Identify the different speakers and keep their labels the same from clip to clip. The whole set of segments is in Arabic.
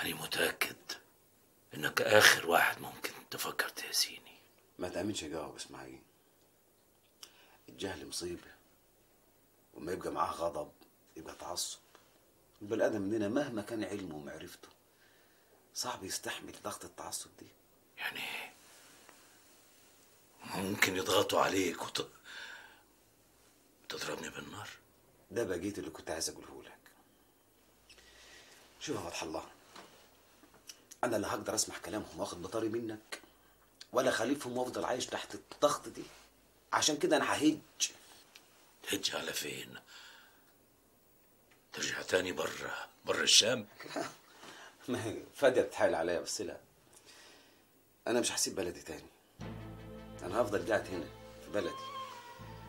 Speaker 1: أنا متأكد إنك آخر واحد ممكن تفكر تأذيني.
Speaker 2: ما تأمنش جواب إسماعيل. الجهل مصيبة وما يبقى معاه غضب يبقى تعصب. البني آدم مننا مهما كان علمه ومعرفته صعب يستحمل ضغط التعصب دي.
Speaker 1: يعني ممكن يضغطوا عليك وت... وتضربني بالنار؟
Speaker 2: ده بقيت اللي كنت عايز أقوله لك. شوف يا فتح الله أنا لا هقدر أسمع كلامهم واخد بطاري منك ولا خليفهم وأفضل عايش تحت الضغط دي. عشان كده أنا ههج.
Speaker 1: تهج على فين؟ ترجع تاني برا برا الشام؟
Speaker 2: ما هي فادية تتحايل عليا بس لا. أنا مش هسيب بلدي تاني. أنا هفضل قاعد هنا في بلدي.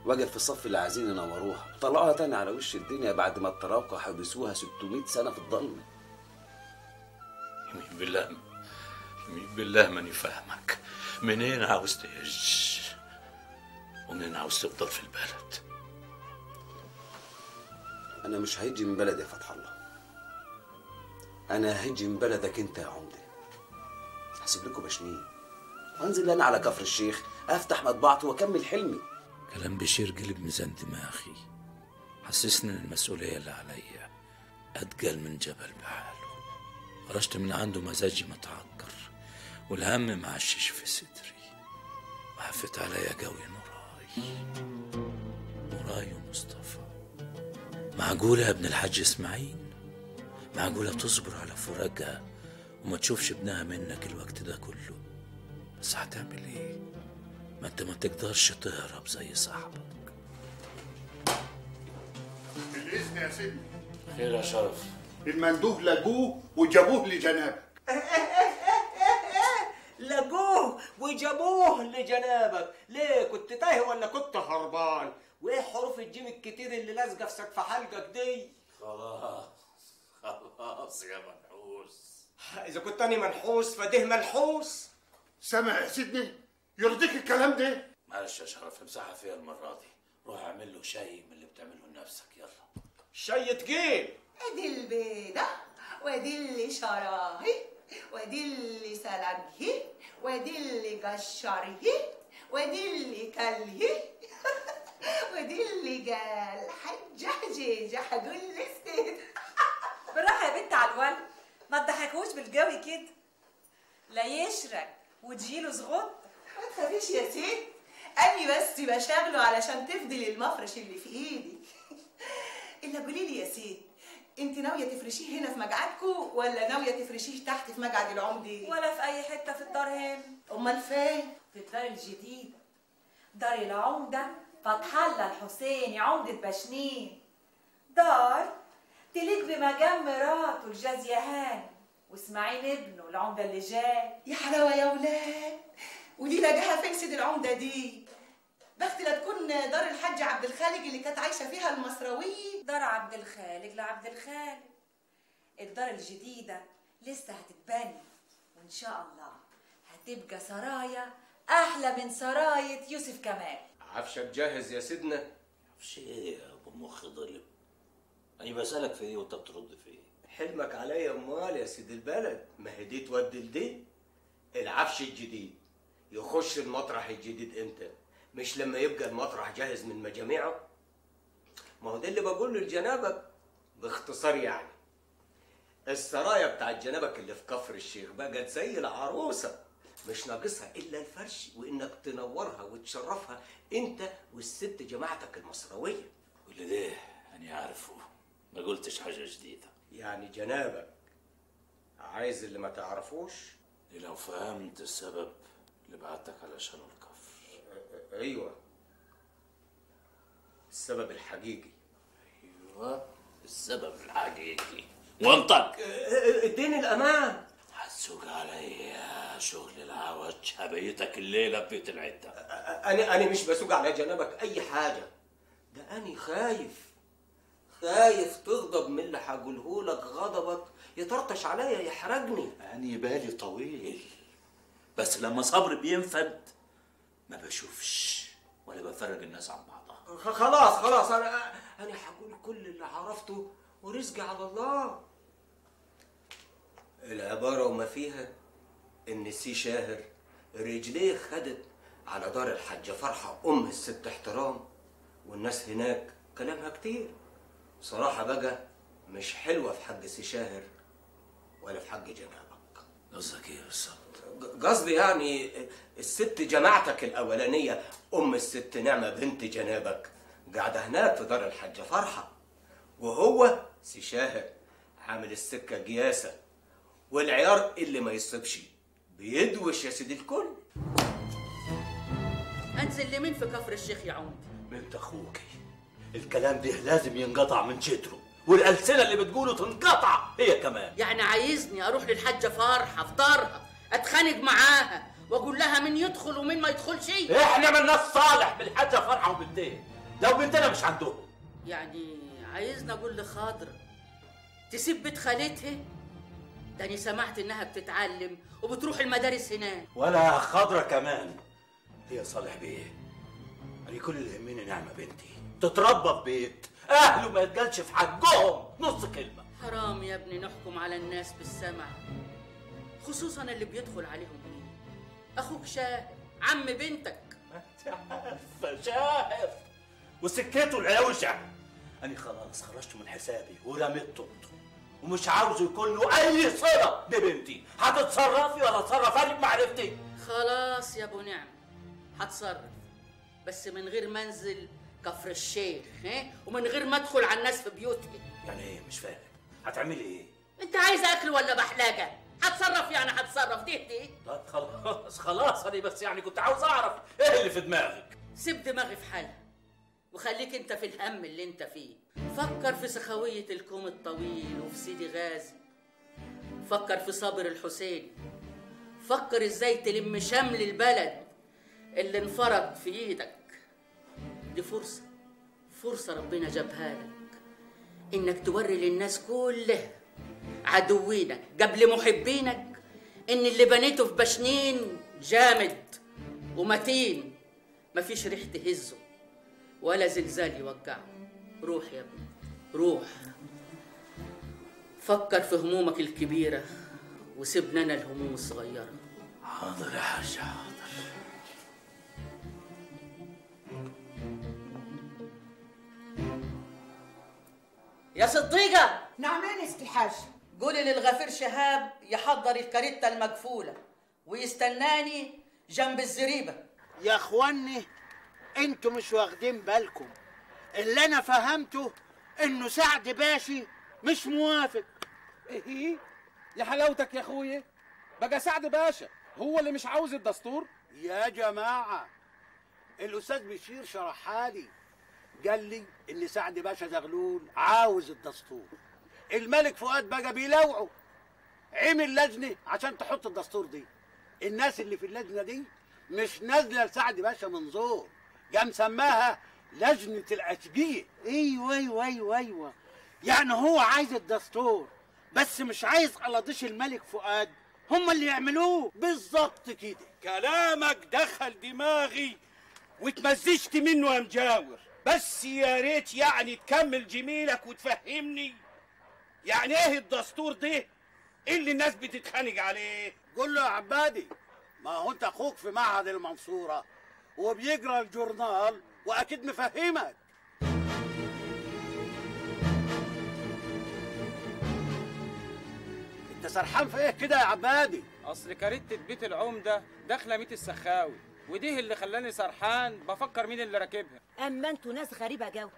Speaker 2: وأقف في الصف اللي عايزين ينوروها. طلعوها تاني على وش الدنيا بعد ما التراقة حبسوها 600 سنة في الضلمة.
Speaker 1: يمين بالله يمين بالله ماني فاهمك منين عاوز تهج؟ ومنين عاوز تفضل في البلد؟
Speaker 2: أنا مش هيجي من بلدي يا فتح الله. أنا هيجي من بلدك أنت يا عمدة. هسيب لكم بشنين. وأنزل أنا على كفر الشيخ أفتح مطبعته وأكمل حلمي.
Speaker 1: كلام بشير قلب ميزان دماغي حسسني إن المسؤولية اللي عليا أتقل من جبل بحاله خرجت من عنده مزاجي متعكر والهم معشش في صدري. وهفت عليا قوي نوراي نوراي ومصطفى معقولة يا ابن الحاج إسماعيل؟ معقولة تصبر على فراقها وما تشوفش ابنها منك الوقت ده كله؟ بس هتعمل إيه؟ ما أنت ما تقدرش تهرب زي صاحبك.
Speaker 3: بالإذن يا سيدي.
Speaker 1: خير يا شرف.
Speaker 3: المندوب لقوه وجابوه لجنابك.
Speaker 4: لقوه وجابوه لجنابك. ليه كنت تايه ولا كنت هربان؟ وإيه حروف الجيم الكتير اللي لازقة في سقف حلقك دي؟
Speaker 1: خلاص خلاص يا منحوس.
Speaker 4: إذا كنت أنا منحوس فده منحوس
Speaker 3: سامع يا سيدني؟ يرضيك الكلام ده؟
Speaker 1: معلش يا شرف امسحها فيها المرة دي. روح اعمل له شاي من اللي بتعمله لنفسك يلا.
Speaker 4: شي تقيل.
Speaker 5: ادي البيضة وادي اللي شراهي وادي اللي سلقه وادي اللي قشره وادي اللي كله وادي اللي قال حجة حجيجة هقول لسيد
Speaker 6: بالراحة يا بنت على الولد ما تضحكوش بالجوي كده. لا يشرك وتجيله زغط.
Speaker 5: ما تخافيش يا سيد أني بس بشغله علشان تفضل المفرش اللي في إيدي. إلا قولي لي يا سيد. أنت ناوية تفرشيه هنا في مقعدكم ولا ناوية تفرشيه تحت في مقعد العمدة؟
Speaker 6: ولا في أي حتة في الدار هنا.
Speaker 5: أمال فين؟
Speaker 6: في الدار الجديدة. دار العمدة. فتح الله الحسيني عمدة بشنين دار تليق بمجام مراته الجازية هانم وإسماعيل ابنه العمدة اللي جاي.
Speaker 5: يا حلاوة يا ولاد. ودي لقاها فين سيد العمدة دي؟ بخت لا تكون دار الحاج عبد الخالق اللي كانت عايشة فيها المصراوية
Speaker 6: دار عبد الخالق لعبد الخالق. الدار الجديدة لسه هتتبني وإن شاء الله هتبقى سرايا أحلى من سراية يوسف كمال.
Speaker 4: عفشك جاهز يا سيدنا؟
Speaker 1: مش إيه يا أبو مخ ضلب أنا بسألك في إيه وأنت بترد في إيه؟
Speaker 4: حلمك عليا امال يا سيد البلد. ما هي دي تودي لدي؟ العفش الجديد يخش المطرح الجديد إمتى؟ مش لما يبقى المطرح جاهز من مجاميعه ما هو ده اللي بقوله لجنابك باختصار يعني. السرايا بتاعت جنابك اللي في كفر الشيخ بقت زي العروسة مش ناقصها إلا الفرش وإنك تنورها وتشرفها أنت والست جماعتك المصرويه
Speaker 1: كل ده أنا عارفه. ما قلتش حاجة جديدة.
Speaker 4: يعني جنابك عايز اللي ما تعرفوش؟
Speaker 1: لو فهمت السبب اللي بعتك علشان الكفر
Speaker 4: أيوه. السبب الحقيقي.
Speaker 1: أيوه السبب الحقيقي. وانطق
Speaker 4: اديني الأمان.
Speaker 1: هتسوق عليا شغل العوج هبيتك الليلة ببيت العدة
Speaker 4: أنا أنا مش بسوق على جنابك أي حاجة. ده أنا خايف. خايف تغضب من اللي هقوله لك غضبك يطرطش عليا يحرجني
Speaker 1: أنا بالي طويل. بس لما صبري بينفد. ما بشوفش ولا بفرج الناس عن بعضها.
Speaker 4: خلاص خلاص. أنا أنا هقول كل اللي عرفته ورزقي على الله. العبارة وما فيها إن السي شاهر رجليه خدت على دار الحاجة فرحة أم الست احترام. والناس هناك كلامها كتير. صراحة بقى مش حلوة في حق سي شاهر ولا في حق جنابك.
Speaker 7: قصدك إيه بالظبط؟
Speaker 4: ج- قصدي يعني الست جماعتك الأولانية أم الست نعمة بنت جنابك قاعدة هناك في دار الحاجة فرحة. وهو سي شاهر عامل السكة قياسة. والعيار اللي ما يصيبش بيدوش يا سيدي الكل.
Speaker 8: أنزل لمين في كفر الشيخ يا عمدي
Speaker 1: بنت اخوكي الكلام ده لازم ينقطع من جدره. والألسنة اللي بتقوله تنقطع هي كمان.
Speaker 8: يعني عايزني أروح للحاجة فرحة في دارها. أتخانق معاها وأقول لها مين يدخل ومين ما يدخلش.
Speaker 1: إحنا من ناس صالح بالحاجة فرحة وبنتين. لو بنتنا مش عندهم.
Speaker 8: يعني عايزني أقول لخاضره تسيب بيت خالتها؟ داني سمعت إنها بتتعلم وبتروح المدارس هناك.
Speaker 1: ولا خضرة كمان. هي صالح بيه. أنا كل اللي يهمني نعمة بنتي. تتربى في بيت. أهله ما يتقالش في حقهم. نص كلمة.
Speaker 8: حرام يا ابني نحكم على الناس بالسمع. خصوصا اللي بيدخل عليهم مين أخوك شاهد عم بنتك.
Speaker 1: عارفة شاهر وسكته العوجة أنا خلاص خرجت من حسابي ورميت طوبته. ومش عاوز يكون له أي صلة ببنتي. هتتصرفي ولا أتصرف؟ أنا بمعرفتي
Speaker 8: خلاص يا أبو نعم هتصرف. بس من غير ما أنزل كفر الشيخ ها؟ ومن غير ما أدخل على الناس في بيوتهم
Speaker 1: يعني إيه؟ مش فاهم. هتعملي إيه؟
Speaker 8: أنت عايز أكل ولا بحلاجه هتصرف يعني هتصرف دي دي
Speaker 1: طيب خلاص خلاص أنا بس يعني كنت عاوز أعرف إيه اللي في دماغك؟
Speaker 8: سيب دماغي في حالها وخليك أنت في الهم اللي أنت فيه. فكر في سخوية الكوم الطويل وفي سيدي غازي. فكر في صابر الحسين. فكر إزاي تلم شمل البلد اللي انفرض في إيدك. دي فرصة فرصة ربنا جابها لك. إنك توري للناس كلها عدوينك. قبل محبينك إن اللي بنيته في بشنين جامد ومتين. مفيش ريح تهزه ولا زلزال يوجعه روح يا ابني روح. فكر في همومك الكبيرة وسيبنا أنا الهموم الصغيرة.
Speaker 7: حاضر يا حاج حاضر.
Speaker 8: يا صديقة!
Speaker 5: نعمان استحاج
Speaker 8: قولي للغفير شهاب يحضر الكاريتا المقفولة ويستناني جنب الزريبة.
Speaker 9: يا اخواني أنتوا مش واخدين بالكم. اللي أنا فهمته انه سعد باشي مش موافق.
Speaker 10: إيه يا حلاوتك يا اخويا. بقى سعد باشا هو اللي مش عاوز الدستور؟
Speaker 9: يا جماعة الأستاذ بشير شرحها لي. قال لي إن سعد باشا زغلول عاوز الدستور. الملك فؤاد بقى بيلوعه. عمل لجنة عشان تحط الدستور دي. الناس اللي في اللجنة دي مش نازلة لسعد باشا منظور قام سماها لجنة الأشقية. أيوة أيوة أيوة أيوة. يعني هو عايز الدستور بس مش عايز قلاطيش الملك فؤاد. هم اللي يعملوه. بالظبط كده.
Speaker 10: كلامك دخل دماغي واتمزجت منه يا مجاور. بس يا ريت يعني تكمل جميلك وتفهمني. يعني إيه الدستور ده اللي الناس بتتخانق عليه؟
Speaker 9: قول له يا عبادي ما هو انت أخوك في معهد المنصورة وبيقرأ الجورنال وأكيد مفهمك. انت سرحان في إيه كده يا عبادي؟
Speaker 10: أصل كارته بيت العمده داخلة ميت السخاوي ودي اللي خلاني سرحان بفكر مين اللي راكبها.
Speaker 11: أما أنتوا ناس غريبة جو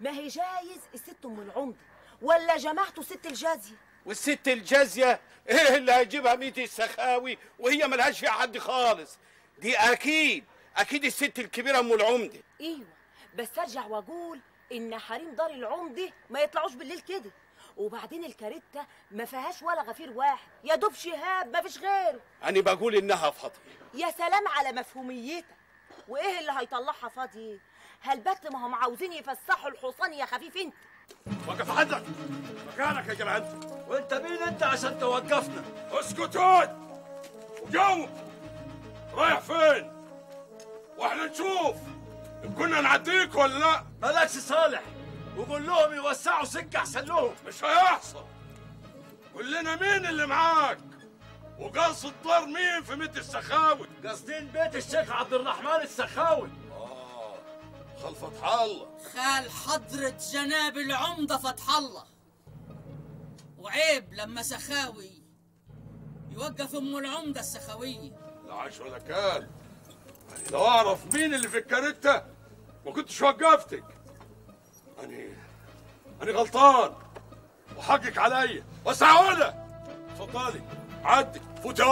Speaker 11: ما هي جايز الست أم العمده ولا جماعته ست الجازيه
Speaker 10: والست الجازية إيه اللي هيجيبها ميت السخاوي وهي ملهاش فيها حد خالص؟ دي أكيد أكيد الست الكبيرة أم العمدة.
Speaker 11: إيوه بس أرجع وأقول إن حريم دار العمدة ما يطلعوش بالليل كده. وبعدين الكارتة ما فيهاش ولا غفير واحد. يا دوب شهاب ما فيش غيره.
Speaker 10: أنا بقول إنها فاضيه
Speaker 11: يا سلام على مفهوميتك. وإيه اللي هيطلعها فاضيه هالبت ما هم عاوزين يفسحوا الحصان يا خفيف انت؟
Speaker 3: وقف عندك. مكانك يا جدعان
Speaker 1: وانت مين انت عشان توقفنا؟
Speaker 3: اسكت هاد وجاوب. رايح فين؟ وإحنا نشوف. إن كنا نعديك ولا لا؟
Speaker 1: مالكش صالح. وقول لهم يوسعوا سكة أحسن لهم.
Speaker 3: مش هيحصل. قول لنا مين اللي معاك؟ وقاصد دار مين في ميت السخاوي؟
Speaker 12: قاصدين بيت الشيخ عبد الرحمن السخاوي.
Speaker 3: خال فتح الله
Speaker 8: خال حضرة جناب العمدة فتح الله. وعيب لما سخاوي يوقف أم العمدة السخاوية.
Speaker 3: لا عاش ولا كان. أنا لو أعرف مين اللي في الكارتة. ما كنتش وقفتك. أنا أنا غلطان. وحقك عليا وسعودة اتفضلي عدي. فوتي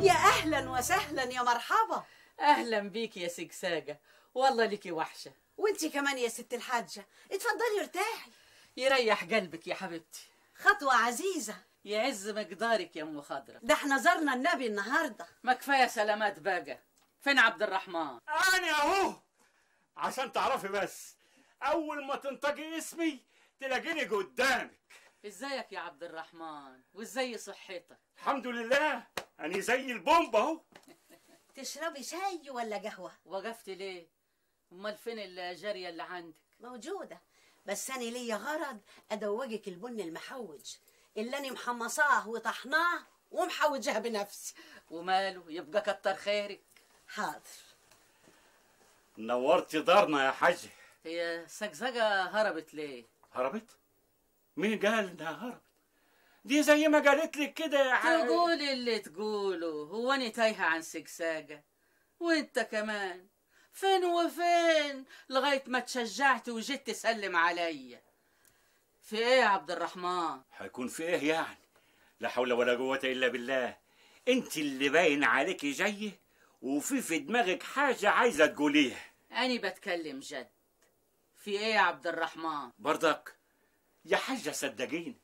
Speaker 13: يا أهلا وسهلا يا مرحبا.
Speaker 8: أهلا بيك يا سجساجة. والله ليكي وحشة.
Speaker 13: وانت كمان يا ست الحاجة. اتفضلي ارتاحي.
Speaker 8: يريح قلبك يا حبيبتي.
Speaker 13: خطوة عزيزة.
Speaker 8: يعز مقدارك يا أم خضرة.
Speaker 13: ده إحنا زرنا النبي النهارده.
Speaker 8: ما كفاية سلامات باقة. فين عبد الرحمن؟
Speaker 12: أنا أهو. عشان تعرفي بس أول ما تنطقي اسمي تلاقيني قدامك.
Speaker 8: إزيك يا عبد الرحمن؟ وإزاي صحتك؟
Speaker 12: الحمد لله. أنا زي البومب أهو.
Speaker 13: تشربي شاي ولا قهوة؟
Speaker 8: وقفت ليه؟ أمال فين الجارية اللي عندك؟
Speaker 13: موجودة بس أنا ليا غرض أدوقك البن المحوج. اللي أنا محمصاه وطحناه ومحوجها بنفسي.
Speaker 8: وماله؟ يبقى كتر خيرك.
Speaker 13: حاضر.
Speaker 12: نورتي دارنا يا حاجة.
Speaker 8: هي سجزجة هربت ليه؟
Speaker 12: هربت؟ مين قال إنها هربت؟ دي زي ما قالت لك كده يا حاجة.
Speaker 8: تقول اللي تقوله هو أنا تايهة عن سجساجة وأنت كمان. فين وفين؟ لغاية ما تشجعت وجيت تسلم عليا في إيه يا عبد الرحمن؟
Speaker 12: هيكون في إيه يعني؟ لا حول ولا قوة إلا بالله. أنت اللي باين عليكي جاية وفي في دماغك حاجة عايزة تقوليها.
Speaker 8: أنا بتكلم جد. في إيه يا عبد الرحمن؟
Speaker 12: برضك يا حاجة صدقيني.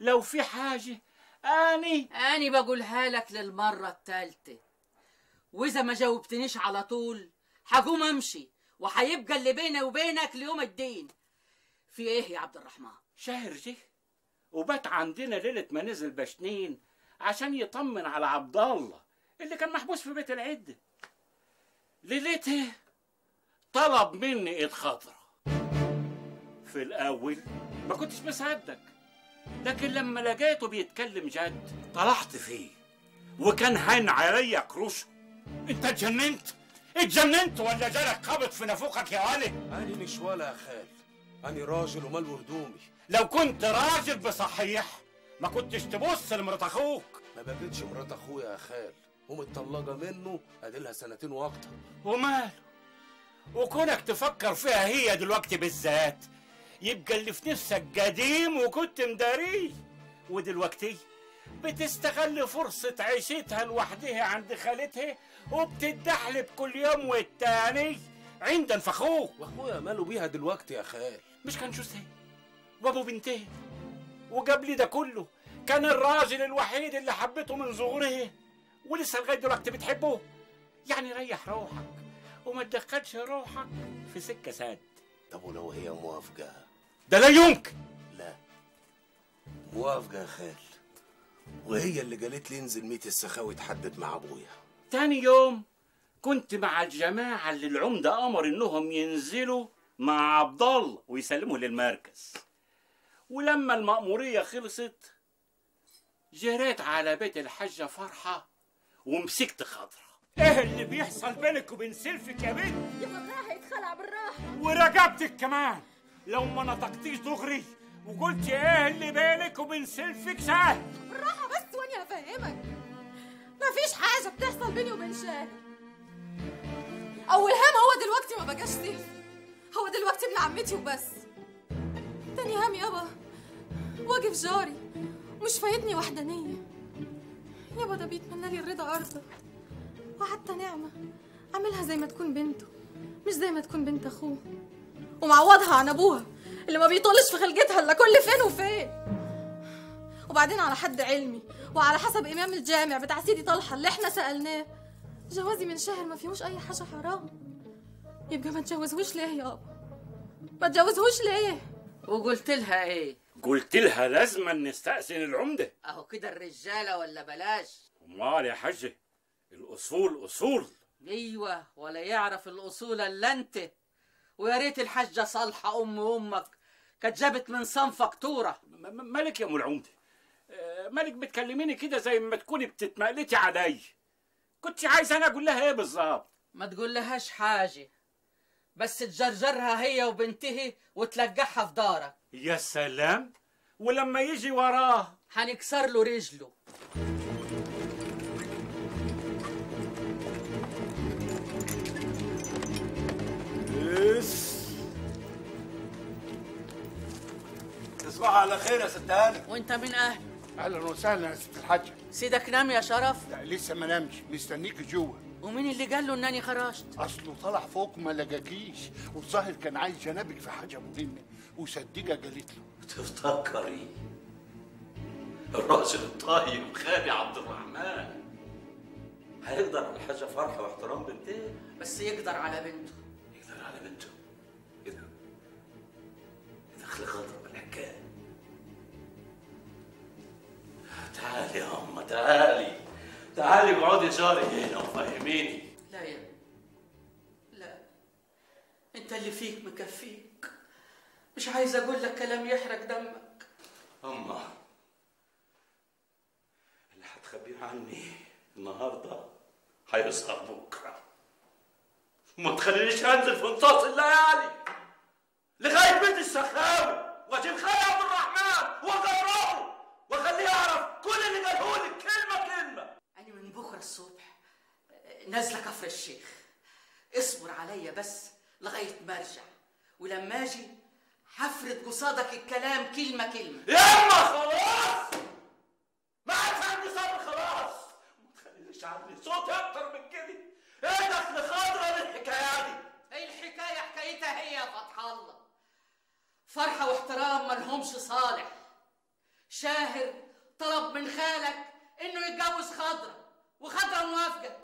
Speaker 12: لو في حاجة أني
Speaker 8: أنا بقولها لك للمرة التالتة. وإذا ما جاوبتنيش على طول هقوم أمشي وهيبقى اللي بيني وبينك ليوم الدين. في إيه يا عبد الرحمن؟
Speaker 12: شاهر جه وبات عندنا ليلة ما نزل بشنين عشان يطمن على عبد الله اللي كان محبوس في بيت العدة. ليلتها طلب مني ايد في الأول ما كنتش مصدق لكن لما لقيته بيتكلم جد طلعت فيه وكان هان عليا كروشة. انت اتجننت؟ اتجننت ولا جالك خبط في نافوخك يا ولد
Speaker 14: أنا مش ولا يا خال أنا راجل ومال هدومي
Speaker 12: لو كنت راجل بصحيح ما كنتش تبص لمرات أخوك.
Speaker 14: ما بقتش مرات أخويا يا خال. ومتطلقة منه أديلها سنتين وأكتر.
Speaker 12: وماله؟ وكونك تفكر فيها هي دلوقتي بالذات يبقى اللي في نفسك قديم وكنت مداريه. ودلوقتي بتستغل فرصة عيشتها لوحدها عند خالتها وبتدحلب كل يوم والتاني عند فخوك
Speaker 14: وأخويا ماله بيها دلوقتي يا خال.
Speaker 12: مش كان جوزها وأبو بنتين وقبل ده كله. كان الراجل الوحيد اللي حبته من صغرها ولسه لغاية دلوقتي بتحبه. يعني ريح روحك. وما تدخلش روحك في سكة ساد
Speaker 14: طب ولو هي موافقة؟
Speaker 12: ده لا يمكن.
Speaker 14: لا. موافقة يا خال. وهي اللي قالت لي انزل ميت السخاوي تحدد مع أبويا.
Speaker 12: تاني يوم كنت مع الجماعة اللي العمدة أمر إنهم ينزلوا مع عبد الله ويسلموا للمركز. ولما المأمورية خلصت جريت على بيت الحاجة فرحة ومسكت خضرة. إيه اللي بيحصل بينك وبين سلفك يا بنت؟
Speaker 15: يا بالراحة يتخلع بالراحة.
Speaker 12: ورقبتك كمان. لو ما نطقتيش دغري وقلت إيه اللي بينك وبين سلفك سهل
Speaker 15: بالراحة بس وأنا هفهمك مفيش حاجة بتحصل بيني وبين شاهد. أول هام هو دلوقتي ما بقاش سيف هو دلوقتي ابن عمتي وبس. تاني هام يابا. واقف جاري. مش فايتني وحدانية. يابا ده بيتمنى لي الرضا أرضه وحتى نعمة عاملها زي ما تكون بنته مش زي ما تكون بنت أخوه. ومعوضها عن أبوها اللي ما بيطولش في خلقتها إلا كل فين وفين. وبعدين على حد علمي وعلى حسب إمام الجامع بتاع سيدي طلحة اللي إحنا سألناه جوازي من شهر ما فيهوش أي حاجة حرام. يبقى ما تجوزهوش ليه يابا؟ ما تجوزهوش ليه؟
Speaker 8: وقلت لها إيه؟
Speaker 12: قلت لها لازم نستأذن العمدة.
Speaker 8: أهو كده الرجالة ولا بلاش؟
Speaker 12: أمال يا حاجة الأصول أصول.
Speaker 8: أيوه ولا يعرف الأصول إلا أنت. ويا ريت الحاجة صالحة أم أمك كانت جابت من صنفك تورة.
Speaker 12: م- مالك يا أم العمدة؟ آه، مالك بتكلميني كده زي ما تكوني بتتمقلتي عليا كنت عايز أنا أقول لها إيه بالظبط؟
Speaker 8: ما تقول لهاش حاجة. بس تجرجرها هي وبنتها وتلقحها في دارك.
Speaker 12: يا سلام! ولما يجي وراه؟
Speaker 8: هنكسر له رجله.
Speaker 16: بس تصبح على خير يا ست هاني
Speaker 8: وأنت من أهل.
Speaker 17: أهلا وسهلا يا ست الحاجة
Speaker 8: سيدك نام يا شرف؟
Speaker 17: لا لسه ما نامش مستنيك جوه
Speaker 8: ومين اللي قال له إنني خرجت؟
Speaker 17: أصله طلع فوق ما لقاكيش. والظاهر كان عايز جنابك في حاجة مهمة وصديقة قالت له.
Speaker 1: تفتكري؟ الراجل الطيب خالي عبد الرحمن. هيقدر على حاجة فرحة واحترام بنتين
Speaker 8: بس يقدر على بنته.
Speaker 1: يقدر على بنته. اذا إذا خلق غضب الحكاية. تعالي يا أمة تعالي. تعالي اقعدي جاري هنا وفهميني.
Speaker 8: لا يا لا. أنت اللي فيك مكفيك. مش عايز أقول لك كلام يحرق دمك.
Speaker 1: أمة اللي هتخبيه عني النهارده هيظهر بكره ما تخلينيش أنزل في نصاص الليالي لغاية بيت السخاوي وأجيب خالي عبد الرحمن واجربه واخليه يعرف كل اللي قاله لي كلمة كلمة.
Speaker 8: أنا من بكرة الصبح نازلة كفر الشيخ. اصبر عليا بس لغاية ما أرجع. ولما أجي هفرد قصادك الكلام كلمة كلمة.
Speaker 1: ياما خلاص! ما عادش عندي صبر خلاص. ما تخلينيش عندي صوت أكتر من كده. إيه دخل خضرة للحكاية دي.
Speaker 8: إيه الحكاية حكايتها هي يا فتح الله. فرحة واحترام ملهمش صالح. شاهر طلب من خالك إنه يتجوز خضرة وخضرة موافقة.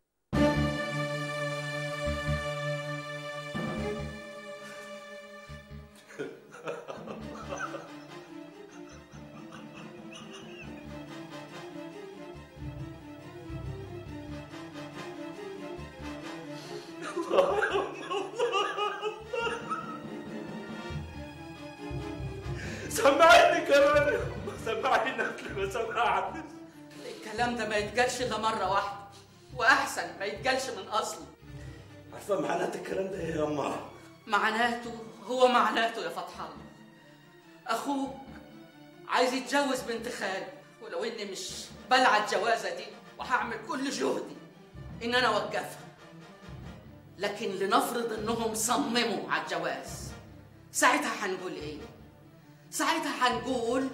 Speaker 8: يتقالش الا مرة واحدة وأحسن ما يتقالش من أصله.
Speaker 1: عارفة معنات الكلام ده إيه يا أمه؟
Speaker 8: معناته هو معناته يا فتح الله. أخوك عايز يتجوز بنت خالي ولو إني مش بلع الجوازه دي وهعمل كل جهدي إن أنا أوقفها. لكن لنفرض إنهم صمموا على الجواز ساعتها هنقول إيه؟ ساعتها هنقول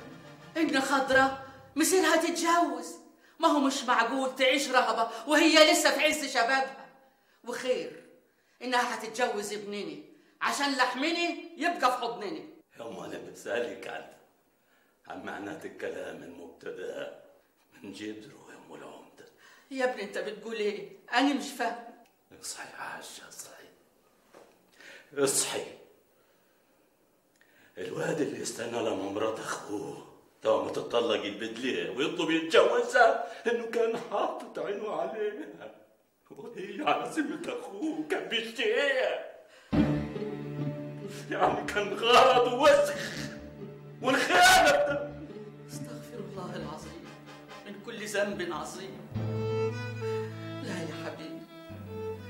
Speaker 8: إن خضرة مصيرها تتجوز. ما هو مش معقول تعيش رهبة وهي لسه في عز شبابها؟ وخير إنها هتتجوز ابنني. عشان لحمني يبقى في حضنني.
Speaker 1: يا أمه أنا بسألك عن عن معنات الكلام المبتدأ. من جدره يا العمدة.
Speaker 8: يا ابني أنت بتقول إيه؟ أنا مش فاهم.
Speaker 1: اصحي يا عاشة اصحي. اصحي. الواد اللي استنى لما مرات أخوه. تو ما تطلق البدليه ويطلب يتجوزها إنه كان حاطط عينه عليها. وهي على ذمة أخوه كان بيشتهيها. يعني كان غرض وسخ والخيانة.
Speaker 8: استغفر الله العظيم من كل ذنب عظيم. لا يا حبيبي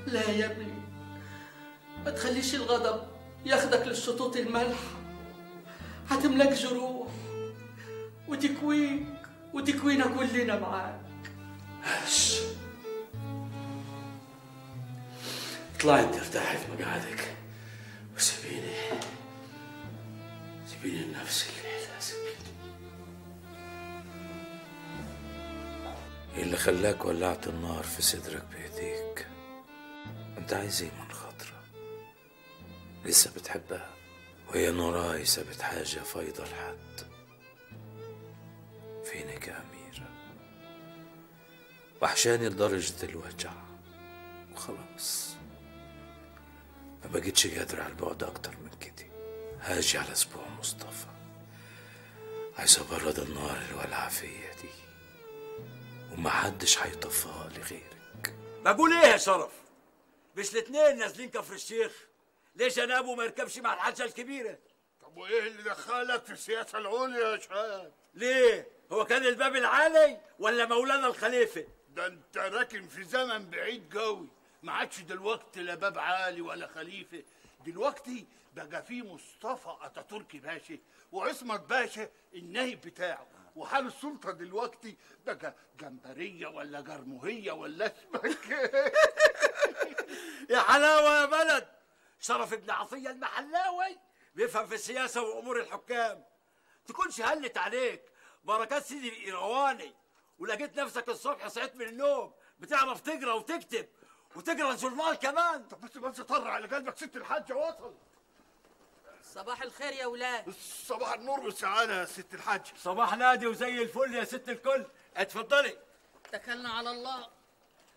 Speaker 8: لا يا ابني. ما تخليش الغضب ياخدك للشطوط المالحة هتملك جروح. وتكويك وتكوينا كلنا معاك.
Speaker 1: هش اطلعي انت ارتاحي في مقعدك. وسيبيني. سيبيني لنفسي الليلة سيبيني
Speaker 18: إيه اللي خلاك ولعت النار في صدرك بايديك انت عايز إيه من خاطرة. لسه بتحبها. وهي نوراي سابت حاجة فايضة لحد. فينك يا أميرة وحشاني لدرجة الوجع. وخلاص. ما بقتش قادر على البعد أكتر من كده. هاجي على أسبوع مصطفى. عايز أبرد النار اللي ولعة فيا دي ومحدش هيطفيها لي غيرك.
Speaker 10: بقول إيه يا شرف؟ مش الاتنين نازلين كفر الشيخ؟ ليه جنابه ما يركبش مع الحاجة الكبيرة؟
Speaker 17: طب وإيه اللي دخلك في السياسة العليا يا شهاب؟
Speaker 10: ليه؟ هو كان الباب العالي ولا مولانا الخليفة؟
Speaker 17: ده انت راكن في زمن بعيد قوي. ما عادش دلوقتي لا باب عالي ولا خليفة. دلوقتي بقى في مصطفى أتاتورك باشا وعصمت باشا النايب بتاعه. وحال السلطة دلوقتي بقى جمبرية ولا جرموهية ولا اسمك.
Speaker 10: يا حلاوة يا بلد. شرف ابن عطيه المحلاوي بيفهم في السياسة وأمور الحكام. تكونش هلت عليك. بركات سيدي الايرواني ولقيت نفسك الصبح صحيت من النوم بتعرف تقرأ وتكتب وتقرأ جورنال كمان.
Speaker 17: طب بس بس طر على قلبك ست الحاجة وصل
Speaker 8: صباح الخير يا ولاد.
Speaker 17: صباح النور والسعادة يا ست الحاج.
Speaker 10: صباح نادي وزي الفل يا ست الكل. اتفضلي.
Speaker 8: اتكلنا على الله.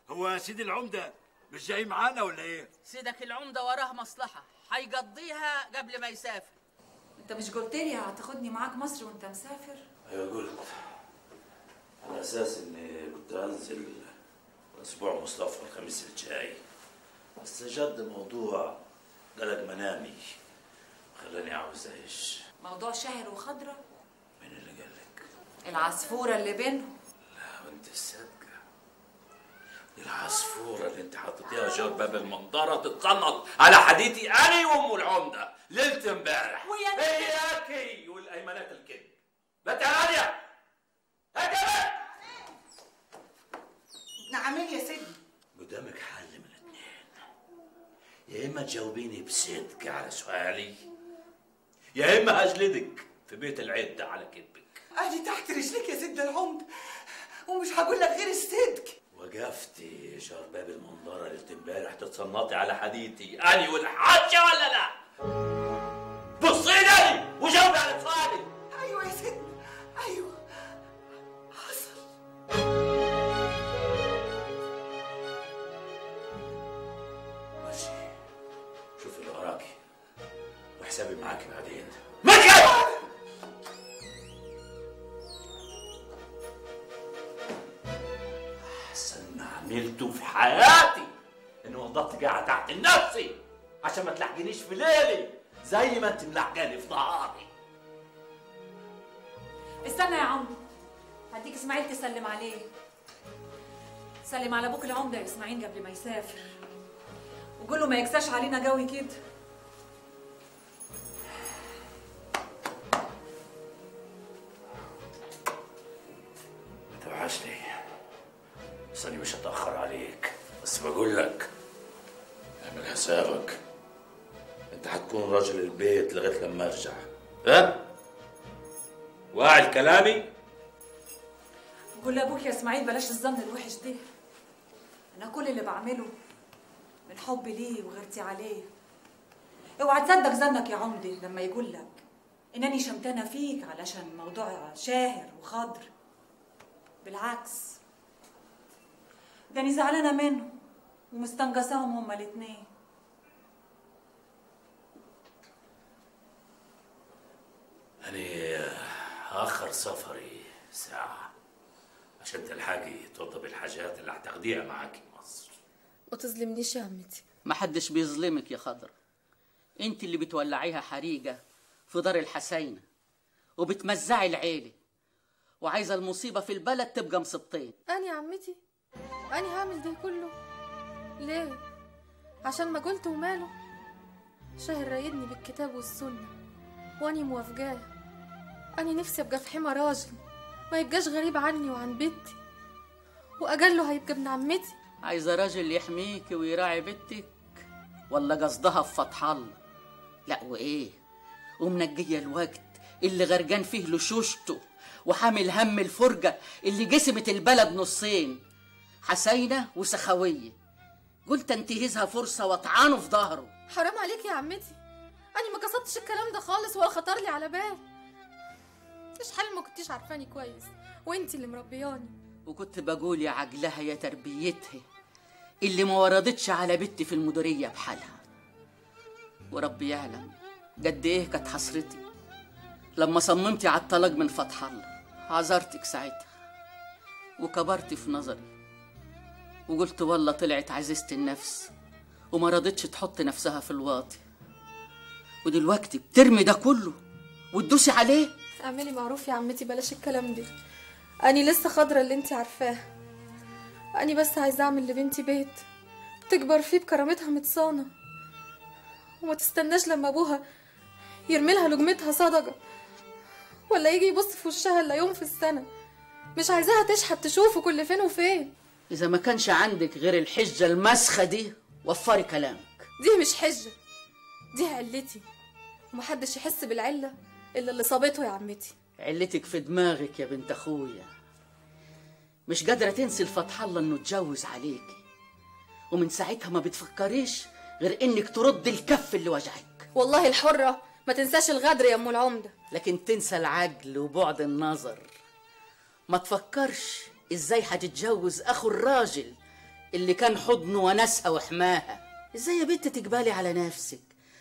Speaker 10: هو يا سيدي العمدة مش جاي معانا ولا إيه؟
Speaker 8: سيدك العمدة وراه مصلحة هيقضيها قبل ما يسافر.
Speaker 6: انت مش قلت لي هتاخدني معاك مصر وانت مسافر؟
Speaker 1: أيوه قلت على أساس إني كنت أنزل أسبوع مصطفى الخميس الجاي. بس جد موضوع قلق منامي. خلاني عاوز اعيش
Speaker 6: موضوع شاهر وخضرة؟
Speaker 1: مين اللي قال لك؟
Speaker 6: العصفورة اللي بينهم.
Speaker 1: لا وأنت الصدقة العصفورة اللي أنت حطيتيها جار باب المنظرة تتصنط على حديتي أنا وأم العمدة ليلة امبارح.
Speaker 6: ويا
Speaker 1: اياكي والايمانات الكذب. لا تعالى
Speaker 5: نعمل يا سيدي.
Speaker 1: قدامك حل من الاثنين. يا إما تجاوبيني بصدق على سؤالي يا إما هجلدك في بيت العده على كذبك
Speaker 5: ادي تحت رجليك يا سيد العمد ومش هقول لك غير الصدق.
Speaker 1: وقفتي جار باب المنظرة ليلة امبارح تتصنطي على حديتي أني والحاجة ولا لا؟ بصي لي وجاوبي على سؤالي. عشان ما تلحقنيش في ليلي زي ما انت ملحقاني في نهاري.
Speaker 6: استنى يا عمدة هديك اسماعيل تسلم عليه. سلم على أبوك العمدة يا اسماعيل قبل ما يسافر. وقول له ما يكساش علينا قوي كده.
Speaker 1: كلامي؟
Speaker 6: قول لأبوك يا إسماعيل بلاش الظن الوحش ده. أنا كل اللي بعمله من حبي ليه وغيرتي عليه. أوعى تصدق ظنك يا عمدي لما يقول لك إنني شمتانة فيك علشان موضوع شاهر وخضر. بالعكس. ده أنا زعلانة منه ومستنقصاهم هما الاتنين.
Speaker 1: أنا هأخر سفري ساعة عشان تلحقي توضبي الحاجات اللي هتاخديها معاكي مصر
Speaker 15: ما تظلمنيش يا عمتي
Speaker 8: محدش بيظلمك يا خضر. انت اللي بتولعيها حريقة في دار الحسينة وبتمزعي العيلة وعايزة المصيبة في البلد تبقى مصيبتين
Speaker 15: أنا يا عمتي أنا هعمل ده كله. ليه؟ عشان ما قلت وماله. شاهر رايدني بالكتاب والسنة وأني موافقاه. أنا نفسي أبقى في حمى راجل. ما يبقاش غريب عني وعن بنتي. وأجله هيبقى ابن عمتي.
Speaker 8: عايزة راجل يحميك ويراعي بنتك. ولا قصدها في فتح الله. لا وإيه؟ ومنجية الوقت اللي غرقان فيه لشوشته وحامل هم الفرجة اللي جسمت البلد نصين. حسينة وسخوية. قلت انتهزها فرصة وأطعنه في ظهره.
Speaker 15: حرام عليك يا عمتي. أنا ما قصدتش الكلام ده خالص ولا خطر لي على بال. مش حال ما كنتيش عارفاني كويس. وانتي اللي مربياني.
Speaker 8: وكنت بقول يا عجلها يا تربيتها اللي ما وردتش على بنتي في المديرية بحالها. وربي يعلم قد إيه كانت حسرتي لما صممتي على الطلاق من فتح الله. عذرتك ساعتها وكبرت في نظري. وقلت والله طلعت عزيزة النفس وما رضتش تحط نفسها في الواطي. ودلوقتي بترمي ده كله وتدوسي عليه؟
Speaker 15: اعملي معروف يا عمتي بلاش الكلام ده. أني لسه خضرة اللي انتي عارفاه أني بس عايزة أعمل لبنتي بيت. تكبر فيه بكرامتها متصانة. وما تستناش لما أبوها يرميلها لقمتها صدقة. ولا يجي يبص في وشها إلا يوم في السنة. مش عايزاها تشحت تشوفه كل فين وفين.
Speaker 8: إذا ما كانش عندك غير الحجة المسخة دي وفري كلامك.
Speaker 15: دي مش حجة دي علتي ومحدش يحس بالعلة. إلا اللي صابته يا عمتي.
Speaker 8: علتك في دماغك يا بنت أخويا. مش قادرة تنسي الفتح الله إنه اتجوز عليكي ومن ساعتها ما بتفكريش غير إنك ترد الكف اللي وجعك.
Speaker 15: والله الحرة ما تنساش الغدر يا أم العمدة.
Speaker 8: لكن تنسى العقل وبعد النظر. ما تفكرش إزاي هتتجوز أخو الراجل اللي كان حضنه ونسها وحماها. إزاي يا بنت تقبلي على نفسك؟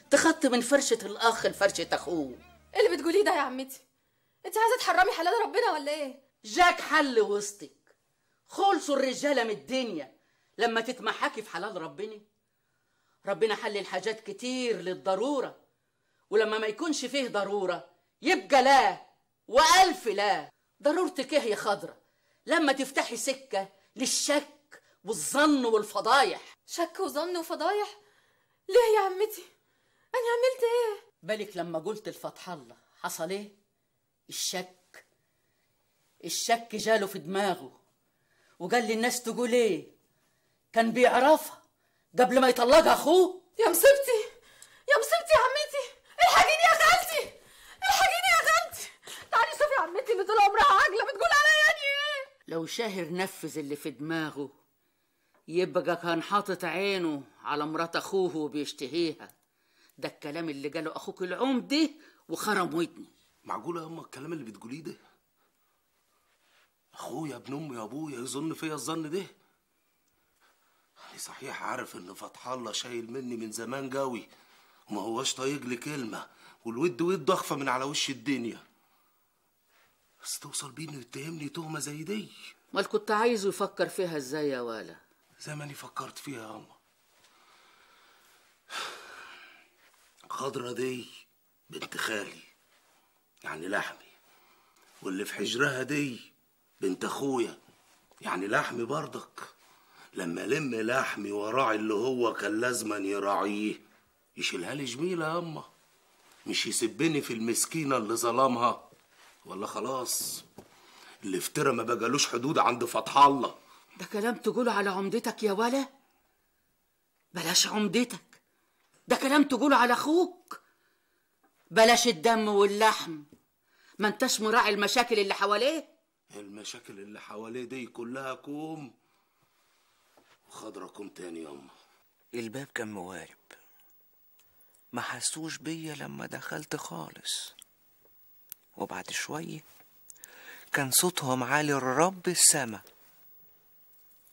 Speaker 8: تخطي من فرشة الأخ لفرشة أخوه.
Speaker 15: إيه اللي بتقوليه ده يا عمتي؟ انت عايزة تحرمي حلال ربنا ولا إيه؟
Speaker 8: جاك حل وسطك. خلصوا الرجالة من الدنيا لما تتمحكي في حلال ربنا. ربنا حلل حاجات كتير للضرورة ولما ما يكونش فيه ضرورة يبقى لا وألف لا. ضرورتك إيه يا خضرة؟ لما تفتحي سكة للشك والظن والفضايح.
Speaker 15: شك وظن وفضايح؟ ليه يا عمتي؟ أنا عملت إيه؟
Speaker 8: بالك لما قلت الفتح الله حصل إيه؟ الشك. الشك جاله في دماغه وقال للناس تقول إيه؟ كان بيعرفها قبل ما يطلقها أخوه.
Speaker 15: يا مصيبتي يا مصيبتي يا عمتي الحقيني يا خالتي الحقيني يا خالتي تعالي شوفي عمتي اللي طول عمرها عاجلة بتقول عليا اني إيه؟
Speaker 8: لو شاهر نفذ اللي في دماغه يبقى كان حاطط عينه على مرات أخوه وبيشتهيها. ده الكلام اللي قاله أخوك العمدي وخرم ودني
Speaker 14: معقولة يا أما الكلام اللي بتقوليه ده؟ أخويا ابن أمي وأبويا يظن فيا الظن ده؟ أنا صحيح عارف إن فتح الله شايل مني من زمان قوي وما هواش طايق لي كلمة والود ود أخفى من على وش الدنيا. بس توصل بيه إنه يتهمني تهمة زي دي.
Speaker 8: امال كنت عايزه يفكر فيها إزاي يا ولا؟
Speaker 14: زي ما أنا فكرت فيها يا أما خضرة دي بنت خالي. يعني لحمي. واللي في حجرها دي بنت أخويا. يعني لحمي برضك. لما لم لحمي وراعي اللي هو كان لازما يراعيه. يشيلها لي جميلة يا أما مش يسبني في المسكينة اللي ظلمها. ولا خلاص. اللي افترى ما بقالوش حدود عند فتح الله.
Speaker 8: ده كلام تقوله على عمدتك يا ولا؟ بلاش عمدتك. ده كلام تقوله على أخوك. بلاش الدم واللحم. ما انتش مراعي المشاكل اللي حواليه؟
Speaker 14: المشاكل اللي حواليه دي كلها كوم. وخضرة كوم تاني يا أما
Speaker 19: الباب كان موارب. ما حسوش بيا لما دخلت خالص. وبعد شوية كان صوتهم عالي الرب السما.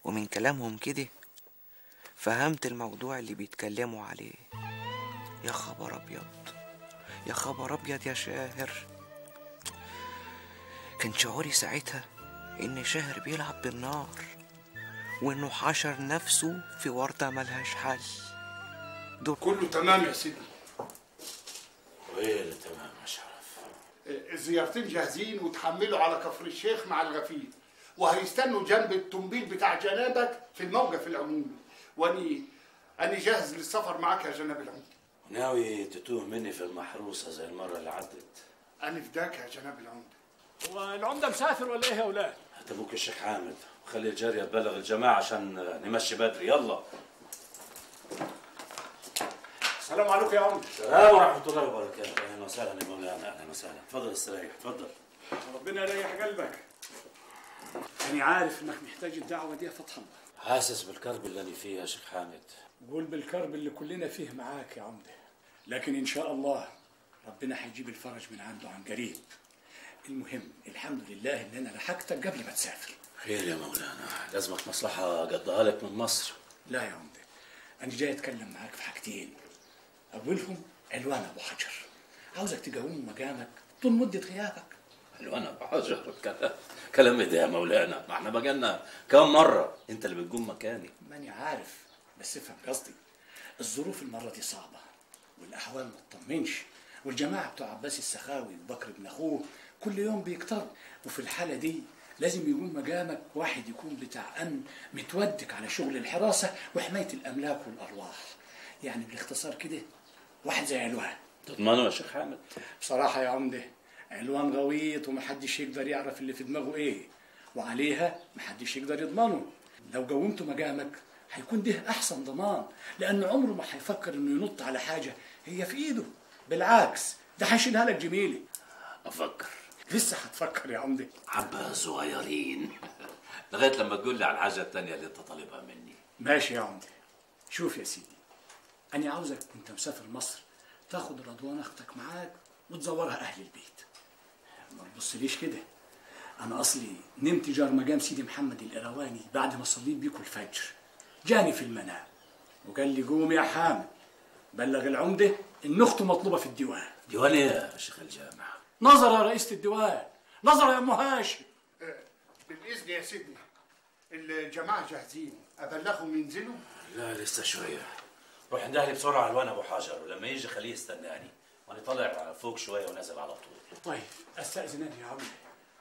Speaker 19: ومن كلامهم كده فهمت الموضوع اللي بيتكلموا عليه. يا خبر أبيض. يا خبر أبيض يا شاهر. كان شعوري ساعتها إن شاهر بيلعب بالنار وإنه حشر نفسه في ورطة ملهاش حل. دول
Speaker 17: كله تمام يا سيدي.
Speaker 1: وايه اللي تمام يا شرف.
Speaker 17: الزيارتين جاهزين وتحملوا على كفر الشيخ مع الغفير. وهيستنوا جنب التنبيل بتاع جنابك في الموقف العمومي. واني اني جاهز للسفر معاك يا جناب العمده
Speaker 1: ناوي تتوه مني في المحروسة زي المرة اللي عدت.
Speaker 17: أنا فداك يا جناب العمده
Speaker 3: هو العمدة مسافر ولا إيه يا أولاد؟
Speaker 1: هات أبوك الشيخ حامد. وخلي الجارية تبلغ الجماعة عشان نمشي بدري. يلا.
Speaker 3: السلام عليكم يا عمدة.
Speaker 1: السلام ورحمة الله وبركاته. أهلا وسهلا يا مولانا. أهلا وسهلا. تفضل استريح. تفضل.
Speaker 3: ربنا يريح قلبك. أنا عارف إنك محتاج الدعوة دي يا فتح الله
Speaker 1: حاسس بالكرب اللي أنا فيه يا شيخ حامد.
Speaker 3: قول بالكرب اللي كلنا فيه معاك يا عمدة. لكن إن شاء الله ربنا هيجيب الفرج من عنده عن قريب. المهم الحمد لله إن أنا لحقتك قبل ما تسافر.
Speaker 1: خير يا مولانا. لازمك مصلحة قضها لك من مصر.
Speaker 3: لا يا عمدة. أنا جاي أتكلم معاك في حاجتين. أولهم ألوان أبو حجر. عاوزك تقوم مقامك طول مدة غيابك.
Speaker 1: ألوان أبو حجر كلام كلام إيه ده يا مولانا؟ ما إحنا بقالنا كم مرة؟ أنت اللي بتقوم مكاني.
Speaker 3: ماني عارف بس افهم قصدي. الظروف المرة دي صعبة والأحوال ما تطمنش والجماعة بتوع عباس السخاوي وبكر ابن أخوه كل يوم بيكتروا وفي الحالة دي
Speaker 20: لازم يكون مجامك واحد يكون بتاع أمن متودك على شغل الحراسة وحماية الأملاك والأرواح. يعني بالاختصار كده واحد زي علوان
Speaker 1: تضمنه يا شيخ حامد؟
Speaker 20: بصراحة يا عمدة علوان غويط ومحدش يقدر يعرف اللي في دماغه إيه. وعليها محدش يقدر يضمنه. لو قومته مجامك هيكون ده أحسن ضمان لأن عمره ما هيفكر إنه ينط على حاجة هي في إيده. بالعكس ده هيشيلها لك جميلة.
Speaker 1: أفكر.
Speaker 20: لسه هتفكر يا عمدة.
Speaker 1: حبة صغيرين. لغاية لما تقول لي على الحاجة التانية اللي انت طالبها مني.
Speaker 20: ماشي يا عمدة. شوف يا سيدي أنا عاوزك وأنت مسافر مصر تاخد رضوان أختك معاك وتزورها أهل البيت. ما تبصليش كده. أنا أصلي نمت جار مجام سيدي محمد القرواني بعد ما صليت بيكم الفجر. جاني في المنام. وقال لي قوم يا حامد. بلغ العمدة إن أخته مطلوبة في الديوان.
Speaker 1: ديوان إيه يا شيخ الجامع؟
Speaker 20: نظر يا رئيسة الديوان. نظر يا أم هاشم.
Speaker 17: بالإذن يا سيدنا الجماعة جاهزين. أبلغهم ينزلوا؟
Speaker 1: لا لسه شوية. روح اندهلي بسرعة على أبو حجر ولما يجي خليه يستناني. وأنا طالع فوق شوية ونازل على طول.
Speaker 20: طيب استاذن يا عمده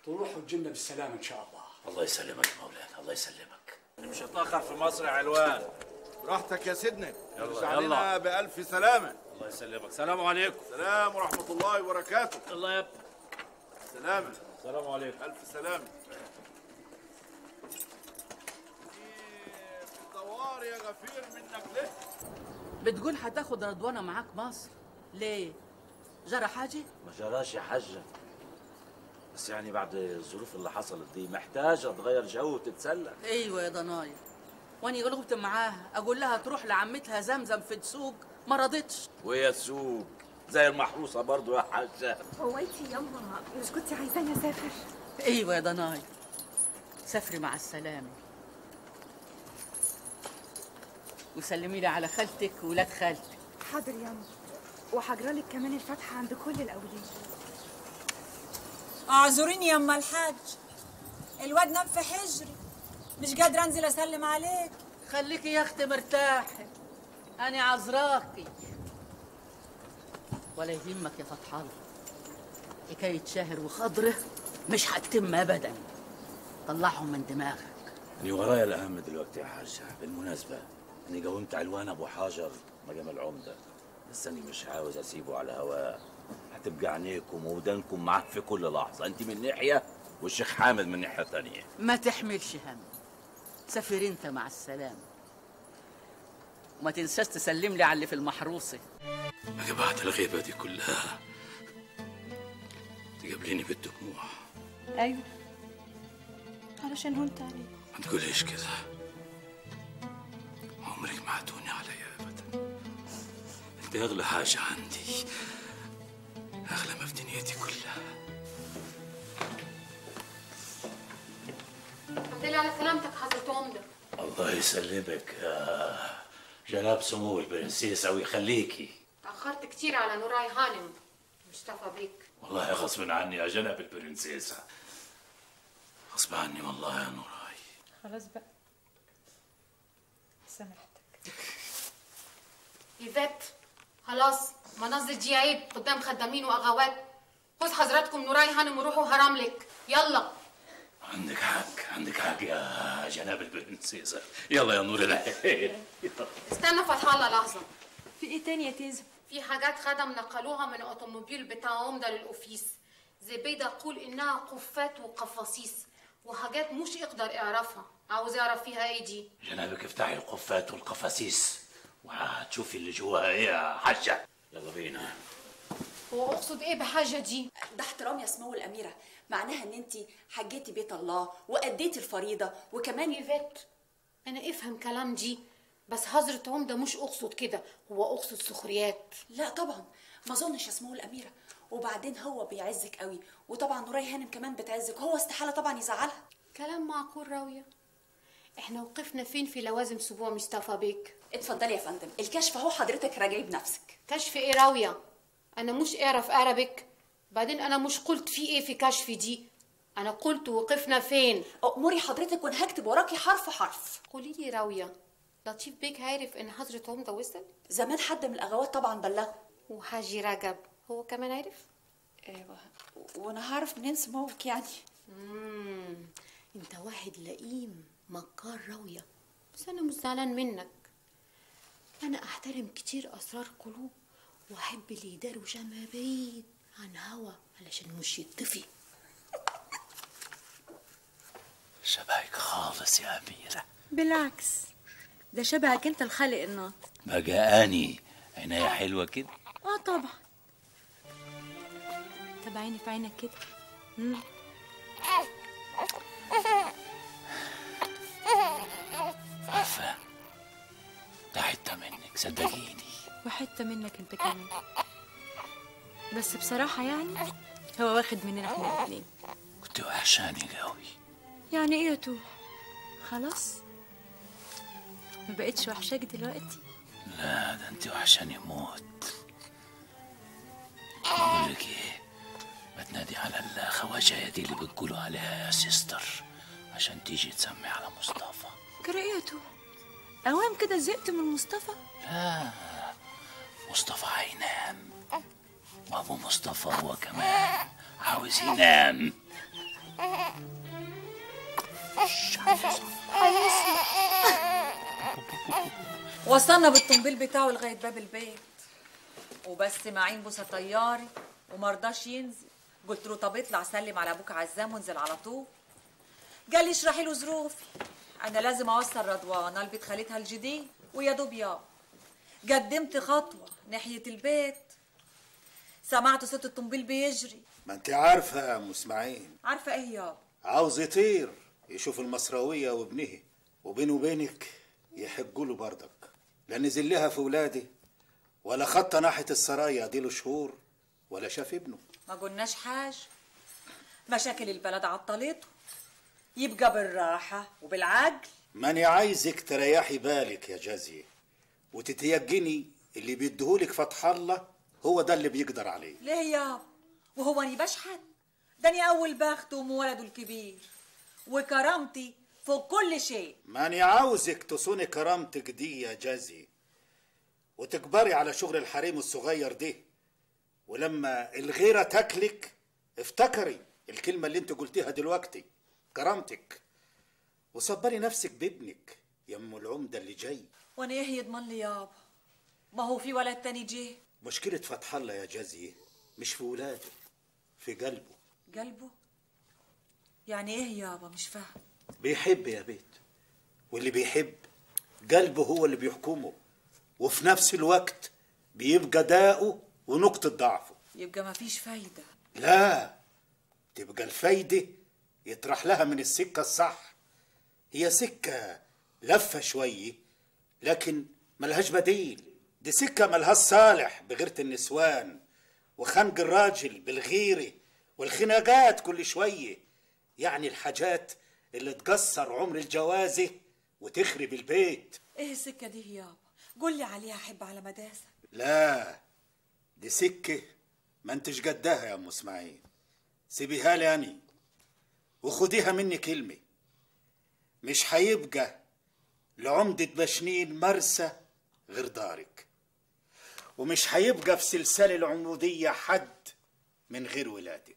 Speaker 20: تروحوا الجنة بالسلامة إن شاء الله.
Speaker 1: الله يسلمك يا مولانا الله يسلمك.
Speaker 21: مش هتاخر في مصر يا علوان.
Speaker 22: براحتك يا سيدنا.
Speaker 21: يلا، يلا.
Speaker 22: علينا بألف سلامة.
Speaker 21: الله يسلمك. سلام عليكم.
Speaker 22: سلام ورحمة الله وبركاته.
Speaker 21: الله يبقى
Speaker 22: سلامة.
Speaker 21: السلام عليكم.
Speaker 22: ألف سلامة. دوار يا غفير منك ليه؟
Speaker 8: بتقول هتاخد رضوانة معاك مصر؟ ليه؟ جرى حاجة؟
Speaker 12: ما جراش يا حجة بس يعني بعد الظروف اللي حصلت دي محتاجة تغير جو وتتسلى.
Speaker 8: أيوه يا ضنايا. وأني غلبت معاها أقول لها تروح لعمتها زمزم في دسوق ما رضتش.
Speaker 12: وهي السوق زي المحروسة برضو يا حجة
Speaker 15: هو انت ياما مش كنت عايزاني أسافر؟
Speaker 8: أيوه يا ضنايا. سافري مع السلامة. وسلمي لي على خالتك وولاد خالتك.
Speaker 15: حاضر ياما وهجرالك كمان الفاتحه عند كل الأولين.
Speaker 23: أعذريني يا أم الحاج. الواد نام في حجري. مش قادره أنزل أسلم عليك.
Speaker 8: خليكي يا أختي مرتاحة. أنا عذراكي. ولا يهمك يا فتح الله. حكاية شاهر وخضره مش هتتم ابدا. طلعهم من دماغك.
Speaker 12: أنا ورايا الأهم دلوقتي يا حاجة بالمناسبة أنا قومت علوان أبو حجر مجام العمدة. بس أنا مش عاوز أسيبه على هواه هتبقى عينيكم ودانكم معاه في كل لحظة. أنت من ناحية والشيخ حامد من ناحية تانية.
Speaker 8: ما تحملش هم. سافر أنت مع السلامة وما تنساش تسلم لي على اللي في المحروسة.
Speaker 1: بقى بعد الغيبة دي كلها. تقابليني بالدموع.
Speaker 15: أيوه. علشان هنت عليك
Speaker 1: ما تقوليش كده. عمرك ما هتوني عليا. انت أغلى حاجة عندي. أغلى ما في دنيتي كلها.
Speaker 24: الحمد لله على سلامتك حضرة عمدة.
Speaker 1: الله يسلمك يا جناب سمو البرنسيسة ويخليكي
Speaker 24: تأخرت كتير على نوراي هانم. مصطفى بيك
Speaker 1: والله غصب عني يا جناب البرنسيسة غصب عني والله يا نوراي.
Speaker 15: خلاص بقى. سامحتك.
Speaker 24: ايفات خلاص مناظر دي عيب قدام خدامين واغوات خذ حضراتكم نوراي هانم وروحوا هرملك يلا.
Speaker 1: عندك حق عندك حق يا جناب البرنسيسة يلا يا نور العين.
Speaker 24: استنى فتح الله لحظة.
Speaker 15: في إيه تاني يا تيزة
Speaker 24: في حاجات خدم نقلوها من أوتوموبيل بتاع عمدة للأوفيس. زبيدة قول إنها قفات وقفاصيس وحاجات مش يقدر يعرفها. عاوز يعرف فيها إيه دي؟
Speaker 1: جنابك افتحي القفات والقفاسيس وهتشوفي اللي جواها إيه يا حجة يلا بينا.
Speaker 24: هو أقصد إيه بحاجة دي؟
Speaker 25: ده احترام يا سمو الأميرة. معناها إن انت حجيتي بيت الله وأديتي الفريضة وكمان
Speaker 24: ايفات أنا افهم كلام دي بس حضرة عمدة مش أقصد كده هو أقصد سخريات.
Speaker 25: لا طبعا ما أظنش يا سمو الأميرة. وبعدين هو بيعزك قوي وطبعا نوراي هانم كمان بتعزك هو استحالة طبعا يزعلها.
Speaker 24: كلام معقول راوية. إحنا وقفنا فين في لوازم سبوع مصطفى بيك؟
Speaker 25: اتفضلي يا فندم. الكشف اهو حضرتك راجعي بنفسك.
Speaker 24: كشف إيه راوية؟ أنا مش اعرف اربك بعدين أنا مش قلت في إيه في كشف دي. أنا قلت وقفنا فين.
Speaker 25: أموري حضرتك وأنا هكتب وراكي حرف حرف.
Speaker 24: قولي لي راوية لطيف بيك عارف إن حضرة عمدة وصل
Speaker 25: زمان حد من الأغوات طبعا بلغه.
Speaker 24: وحاجي رجب. هو كمان عارف؟
Speaker 25: أيوه. وأنا هعرف منين سموك يعني؟
Speaker 24: مم. انت واحد لئيم مكار راوية. بس أنا مش زعلان منك. أنا أحترم كتير أسرار قلوب وأحب اللي يدار وشمع بعيد عن هوا علشان مش يطفي.
Speaker 26: شبهك خالص يا أميرة.
Speaker 6: بالعكس ده شبهك أنت الخالق الناطق.
Speaker 1: بقى اني عناية حلوة كده.
Speaker 6: آه طبعا. تابعيني في عينك كده. مم.
Speaker 1: عارفة ده حتة صدقيني.
Speaker 6: وحته منك انت كمان. بس بصراحة يعني هو واخد مننا إحنا الاثنين.
Speaker 1: كنت وحشاني قوي
Speaker 6: يعني إيه يا توح خلاص؟ ما بقتش وحشاك دلوقتي؟
Speaker 1: لا ده انت وحشاني موت. بقول لك إيه؟ ما تنادي على الخواجة دي اللي بتقولوا عليها يا سيستر عشان تيجي تسمي على مصطفى.
Speaker 6: إيه توح أوام كده زهقت من مصطفى؟
Speaker 1: لا مصطفى هينام. وابو مصطفى هو كمان. عاوز ينام.
Speaker 6: وصلنا بالطنبيل بتاعه لغاية باب البيت. وبس معين بوسة طياري ومرضاش ينزل. قلت له طب اطلع سلم على أبوك عزام وانزل على طول. قال لي اشرحي له ظروفي. أنا لازم أوصل رضوانه لبيت خالتها الجديد ويا دوب يابا قدمت خطوة ناحية البيت. سمعت صوت الطنبيل بيجري.
Speaker 27: ما أنت عارفة يا أم إسماعيل؟
Speaker 6: عارفة إيه يابا
Speaker 27: عاوز يطير يشوف المصراوية وابنه وبينه وبينك يحجوا له بردك لا نزل لها في ولادي ولا خطه ناحية السرايا دي له شهور ولا شاف ابنه.
Speaker 6: ما قلناش حاجة. مشاكل البلد عطلته. يبقى بالراحة وبالعقل.
Speaker 27: ماني عايزك تريحي بالك يا جازية وتتيقني اللي بيديهولك فتح الله هو ده اللي بيقدر عليه.
Speaker 6: ليه يابا وهو أني بشحت. داني أول بخت ام ولده الكبير. وكرامتي فوق كل شيء.
Speaker 27: ماني عاوزك تصوني كرامتك دي يا جازي وتكبري على شغل الحريم الصغير ده ولما الغيرة تاكلك افتكري الكلمة اللي انت قلتيها دلوقتي. كرامتك. وصبري نفسك بابنك يا ام العمدة اللي جاي.
Speaker 6: وأنا إيه يضمن لي يابا ما هو في ولد تاني جه؟
Speaker 27: مشكلة فتح الله يا جازية مش في ولاده في قلبه.
Speaker 6: قلبه؟ يعني إيه يابا مش فاهم.
Speaker 27: بيحب يا بيت واللي بيحب قلبه هو اللي بيحكمه. وفي نفس الوقت بيبقى داؤه ونقطة ضعفه.
Speaker 6: يبقى ما فيش فايدة.
Speaker 27: لا تبقى الفايدة يطرح لها من السكة الصح. هي سكة لفة شوية لكن ملهاش بديل. دي سكة ملهاش صالح بغيرة النسوان وخنق الراجل بالغيرة والخناقات كل شوية يعني الحاجات اللي تقصر عمر الجوازة وتخرب البيت.
Speaker 6: إيه السكة دي يابا؟ قول لي عليها أحب على مداسة.
Speaker 27: لا دي سكة ما انتش قدها يا أم إسماعيل. سيبيها لي أني. وخديها مني كلمة. مش هيبقى لعمدة بشنين مرسى غير دارك. ومش هيبقى في سلسلة العمودية حد من غير ولادك.